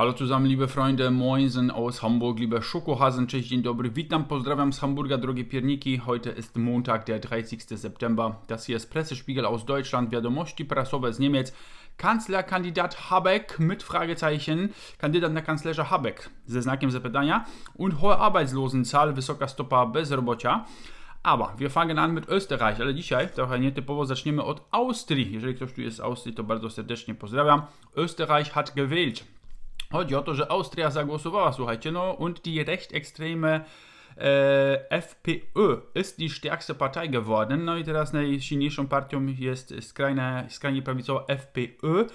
Hallo zusammen, liebe Freunde, Moinsen aus Hamburg, liebe Schokohasen, dzień dobry, witam, pozdrawiam z Hamburga, drogie pierniki. Heute ist Montag, der 30. September. Das hier ist Pressespiegel aus Deutschland, wiadomości prasowe z Niemiec. Kanzlerkandidat Habeck mit Fragezeichen, kandydat na kanclerza Habeck ze znakiem zapytania und hohe Arbeitslosenzahl, wysoka stopa bezrobocia. Aber wir fangen an mit Österreich, ale dzisiaj trochę nietypowo zaczniemy od Austrii. Jeżeli ktoś tu jest z Austrii, to bardzo serdecznie pozdrawiam. Österreich hat gewählt. Chodzi o to, że Austria zagłosowała, słuchajcie, no und die rechtsextreme äh, FPÖ ist die stärkste Partei geworden. No i teraz najsilniejszą partią jest skrajna, skrajnie prawicowa FPÖ.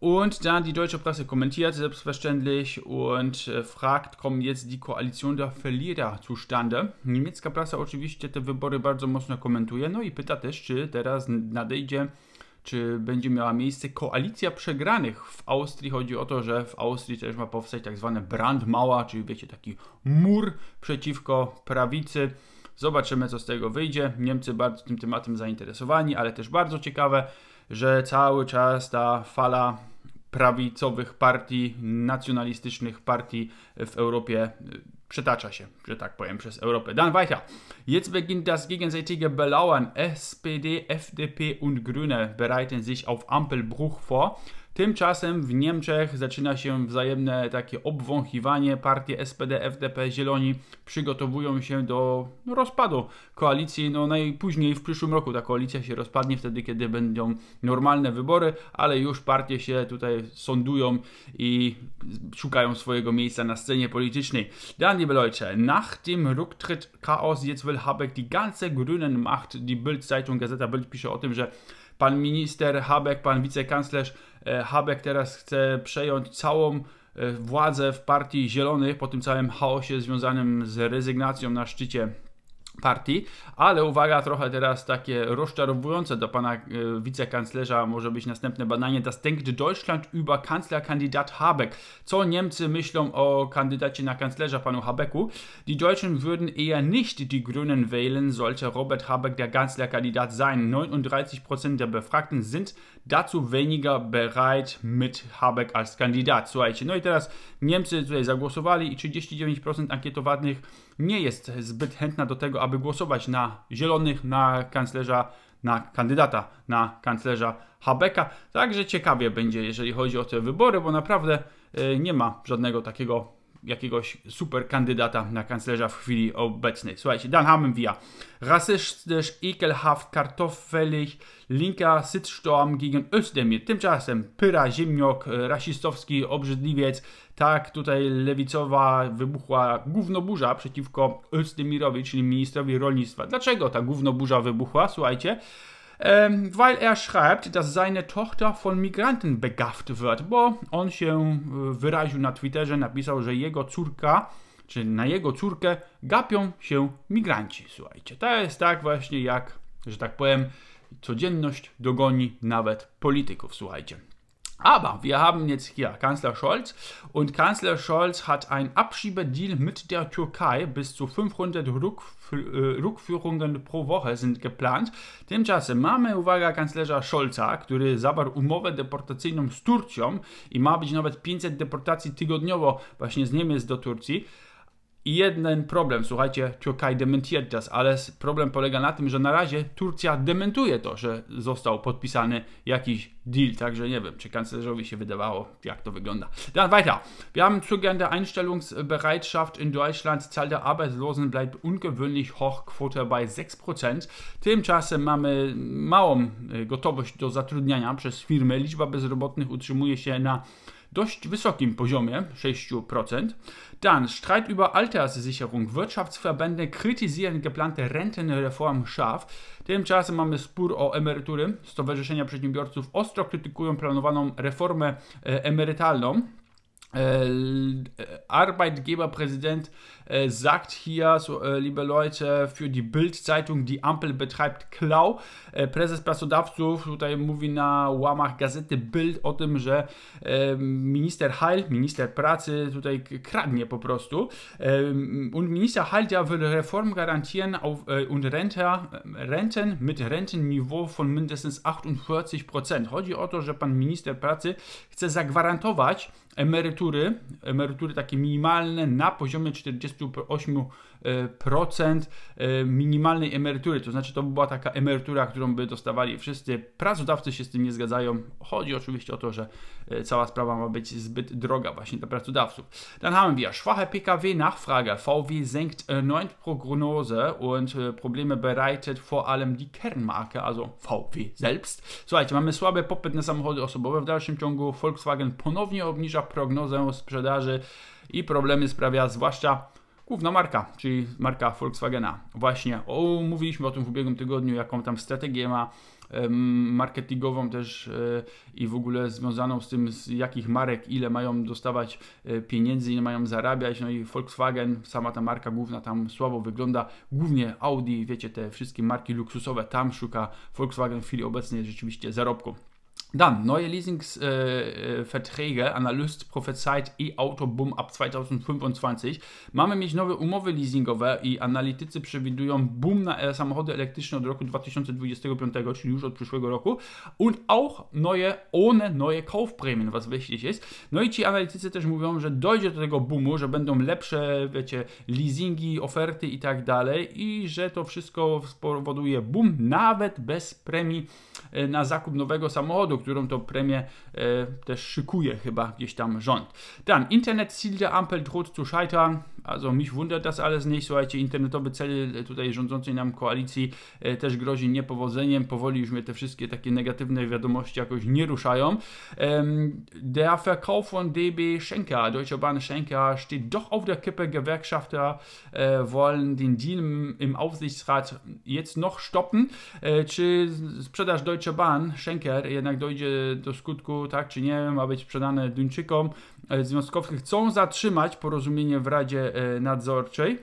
Und dann die deutsche Presse kommentiert selbstverständlich und äh, fragt, kommt jetzt die Koalition der Verlierer zustande? Niemiecka prasa oczywiście te wybory bardzo mocno komentuje, no i pyta też, czy teraz nadejdzie czy będzie miała miejsce koalicja przegranych w Austrii. Chodzi o to, że w Austrii też ma powstać tak zwane Brandmauer, czyli wiecie, taki mur przeciwko prawicy. Zobaczymy, co z tego wyjdzie. Niemcy bardzo tym tematem zainteresowani, ale też bardzo ciekawe, że cały czas ta fala prawicowych partii, nacjonalistycznych partii w Europie przetacza się, że tak powiem, przez Europę. Dann weiter. Jetzt beginnt das gegenseitige Belauern. SPD, FDP und Grüne bereiten sich auf Ampelbruch vor. Tymczasem w Niemczech zaczyna się wzajemne takie obwąchiwanie. Partie SPD, FDP, Zieloni przygotowują się do no, rozpadu koalicji. No najpóźniej w przyszłym roku ta koalicja się rozpadnie, wtedy kiedy będą normalne wybory, ale już partie się tutaj sądują i szukają swojego miejsca na scenie politycznej. Dann, liebe Leute, nach dem Rücktritt Chaos, jetzt will Habeck die ganze grünen Macht. Die Bild-Zeitung, Gazeta Bild pisze o tym, że pan minister Habeck, pan wicekanclerz E, Habeck teraz chce przejąć całą e, władzę w partii Zielonych po tym całym chaosie związanym z rezygnacją na szczycie partii, ale uwaga, trochę teraz takie rozczarowujące do pana e, wicekanclerza może być następne badanie. Das denkt Deutschland über Kanzlerkandidat Habeck. Co Niemcy myślą o kandydacie na kanclerza panu Habecku? Die Deutschen würden eher nicht die Grünen wählen, sollte Robert Habeck der Kanzlerkandidat sein. 39% der Befragten sind dazu weniger bereit mit Habeck als Kandidat. Słuchajcie, no i teraz Niemcy tutaj zagłosowali i 39% ankietowanych nie jest zbyt chętna do tego, aby głosować na zielonych, na kanclerza, na kandydata na kanclerza Habecka. Także ciekawie będzie, jeżeli chodzi o te wybory, bo naprawdę e, nie ma żadnego takiego jakiegoś super kandydata na kanclerza w chwili obecnej. Słuchajcie, dann haben wir rassistisch, ekelhaft, kartoffelig, linker Sitzsturm gegen Özdemir. Tymczasem Pyra, Ziemniok, rasistowski obrzydliwiec. Tak, tutaj lewicowa wybuchła gównoburza przeciwko Özdemirowi, czyli ministrowi rolnictwa. Dlaczego ta gównoburza wybuchła? Słuchajcie ähm, weil er schreibt, dass seine Tochter von Migranten begafft wird, bo on się wyraził na Twitterze, napisał, że jego córka, czy na jego córkę gapią się migranci. Słuchajcie, to jest tak właśnie jak, że tak powiem, codzienność dogoni nawet polityków, słuchajcie. Aber wir haben jetzt hier Kanzler Scholz und Kanzler Scholz hat ein Abschiebedeal mit der Türkei. Bis zu 500 Rückführungen pro Woche sind geplant. Tymczasem mamy, uwaga, kanclerza Scholza, który zawarł umowę deportacyjną z Turcją i ma być nawet 500 deportacji tygodniowo właśnie z Niemiec do Turcji. Jeden problem, słuchajcie, Türkei dementiert das, ale problem polega na tym, że na razie Turcja dementuje to, że został podpisany jakiś deal, także nie wiem, czy kanclerzowi się wydawało, jak to wygląda. Dann weiter. Wir haben der Einstellungsbereitschaft in Deutschland. Zahl der Arbeitslosen bleibt ungewöhnlich hoch, Quote bei 6%. Tymczasem mamy małą e, gotowość do zatrudniania przez firmy. Liczba bezrobotnych utrzymuje się na dość wysokim poziomie, 6%. Dann Streit über Alterssicherung. Wirtschaftsverbände kritisieren geplante Rentenreform scharf. Tymczasem mamy spór o emerytury. Stowarzyszenia Przedsiębiorców ostro krytykują planowaną reformę e, emerytalną. Äh, Arbeitgeberpräsident äh, sagt hier, so, äh, liebe Leute, für die Bild-Zeitung, die Ampel betreibt Klau. Äh, prezes pracodawców tutaj mówi na łamach gazety Bild o tym, że e, minister Heil, minister pracy tutaj kradnie po prostu. E, und Minister Heil, der will Reform garantieren auf, e, und Rente, Renten mit Rentenniveau von mindestens 48%. Chodzi o to, że pan minister pracy chce zagwarantować emerytury, emerytury takie minimalne na poziomie 48% e, minimalnej emerytury. To znaczy, to by była taka emerytura, którą by dostawali wszyscy. Pracodawcy się z tym nie zgadzają. Chodzi oczywiście o to, że e, cała sprawa ma być zbyt droga właśnie dla pracodawców. Dann haben wir schwache PKW-Nachfrage. VW senkt erneut Prognose und e, Probleme bereitet vor allem die Kernmarke, also VW selbst. Słuchajcie, mamy słaby popyt na samochody osobowe w dalszym ciągu. Volkswagen ponownie obniża prognozę sprzedaży i problemy sprawia zwłaszcza główna marka, czyli marka Volkswagena. Właśnie, o, mówiliśmy o tym w ubiegłym tygodniu, jaką tam strategię ma marketingową też e, i w ogóle związaną z tym, z jakich marek, ile mają dostawać e, pieniędzy, ile mają zarabiać. No i Volkswagen, sama ta marka główna tam słabo wygląda. Głównie Audi, wiecie, te wszystkie marki luksusowe, tam szuka Volkswagen w chwili obecnej rzeczywiście zarobku. Dann neue Leasingsverträge. Äh, äh Analyst prophezeit e-auto-boom ab 2025. Mamy mieć nowe umowy leasingowe i analitycy przewidują boom na e, samochody elektryczne od roku 2025, czyli już od przyszłego roku. Und auch neue, ohne neue Kaufprämien, was wichtig jest. No i ci analitycy też mówią, że dojdzie do tego boomu, że będą lepsze, wiecie, leasingi, oferty i tak dalej i że to wszystko spowoduje boom nawet bez premii e, na zakup nowego samochodu którą to premię e, też szykuje chyba gdzieś tam rząd. Dann, Internetziel der Ampel droht zu scheitern. Also mich wundert das alles nicht. Słuchajcie, internetowy cel tutaj rządzącej nam koalicji e, też grozi niepowodzeniem. Powoli już mnie te wszystkie takie negatywne wiadomości jakoś nie ruszają. Ähm, der Verkauf von DB Schenker, Deutsche Bahn Schenker, steht doch auf der Kippe. Gewerkschafter äh, wollen den Deal im Aufsichtsrat jetzt noch stoppen. Äh, czy sprzedaż Deutsche Bahn Schenker jednak dojdzie do skutku, tak czy nie, ma być sprzedane Duńczykom. E, związkowcy chcą zatrzymać porozumienie w Radzie e, Nadzorczej.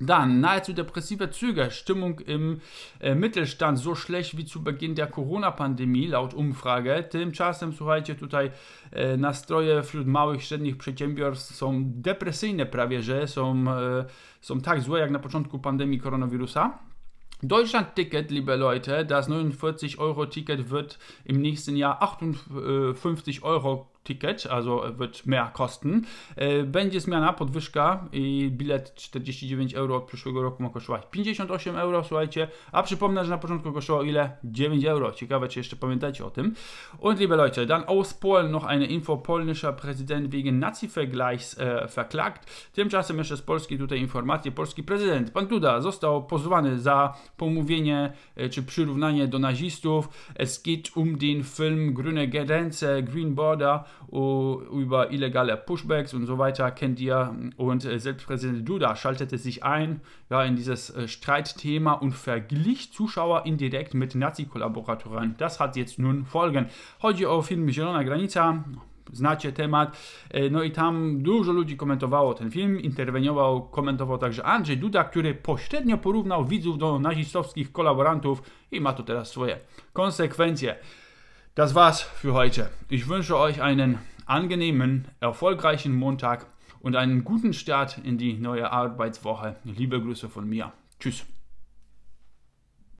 Dann nahezu depressive Züge, Stimmung im äh, Mittelstand so schlecht wie zu Beginn der Corona-Pandemii, laut Umfrage. Tymczasem, słuchajcie, tutaj e, nastroje wśród małych, średnich przedsiębiorstw są depresyjne prawie, że są, e, są tak złe jak na początku pandemii koronawirusa. Deutschland-Ticket, liebe Leute, das 49-Euro-Ticket wird im nächsten Jahr 58 Euro ticket, also wird mehr kosten. Będzie zmiana, podwyżka i bilet 49 euro od przyszłego roku ma kosztować 58 euro, słuchajcie, a przypomnę, że na początku kosztowało ile? 9 euro. Ciekawe, czy jeszcze pamiętacie o tym. Und liebe Leute, dann aus Polen noch eine Info. Polnischer Präsident wegen Nazi-Vergleichs äh, verklagt. Tymczasem jeszcze z Polski tutaj informacje. Polski prezydent, pan Duda, został pozwany za pomówienie e, czy przyrównanie do nazistów. Es geht um den Film Grüne Grenze, Green Border über illegale Pushbacks und so weiter kennt ihr. Und äh, selbst Präsident Duda schaltete sich ein ja, in dieses äh, Streitthema und verglich Zuschauer indirekt mit Nazi-Kollaboratoren. Das hat jetzt nun Folgen. Chodzi o film Zielona Granica. Znacie temat. E, no i tam dużo ludzi komentowało ten film, interweniował, komentował także Andrzej Duda, który pośrednio porównał widzów do nazistowskich kolaborantów i ma to teraz swoje konsekwencje. Das war's für heute. Ich wünsche euch einen angenehmen, erfolgreichen Montag und einen guten Start in die neue Arbeitswoche. Liebe Grüße von mir. Tschüss.